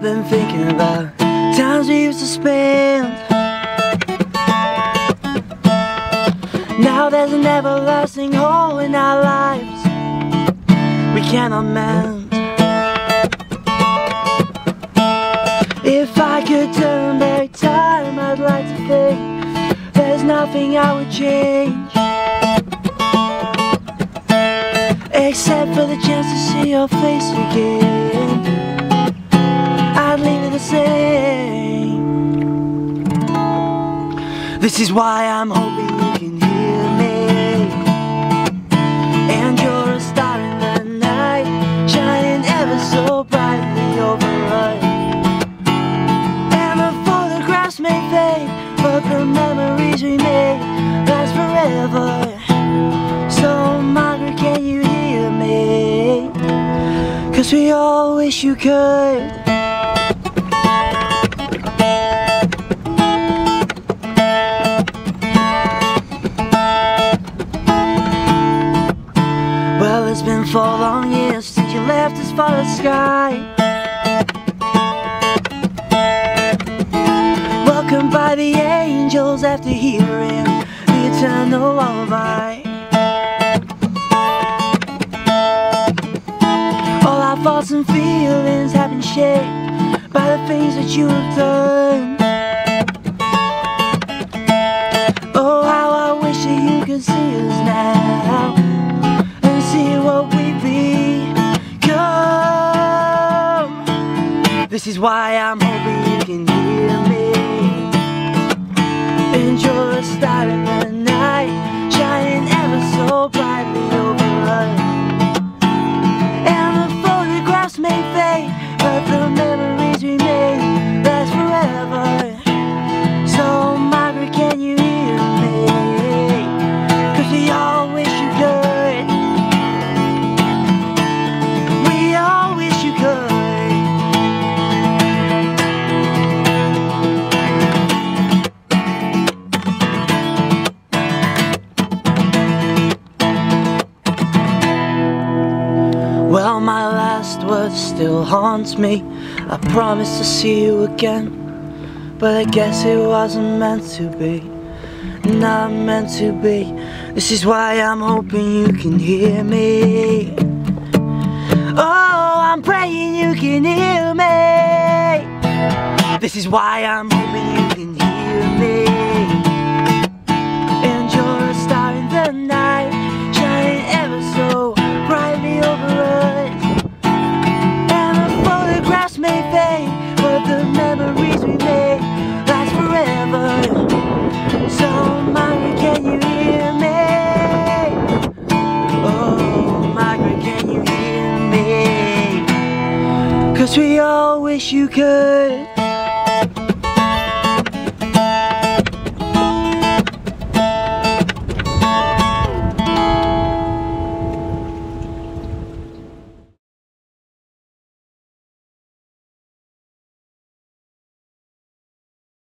I've been thinking about times we used to spend. Now there's an everlasting hole in our lives We cannot mend. If I could turn back time I'd like to think There's nothing I would change. Except for the chance to see your face again. This is why I'm hoping you can hear me. And you're a star in the night Shining ever so brightly over us. And the photographs may fade But the memories we made last forever. So Margaret, can you hear me? Cause we all wish you could four long years since you left us for the sky. Welcomed by the angels after hearing the eternal lullaby. All our thoughts and feelings have been shaped by the things that you have done is why I'm last word still haunts me. I promised to see you again. But I guess it wasn't meant to be Not meant to be This is why I'm hoping you can hear me Oh, I'm praying you can hear me This is why I'm hoping you can hear me Cause we all wish you could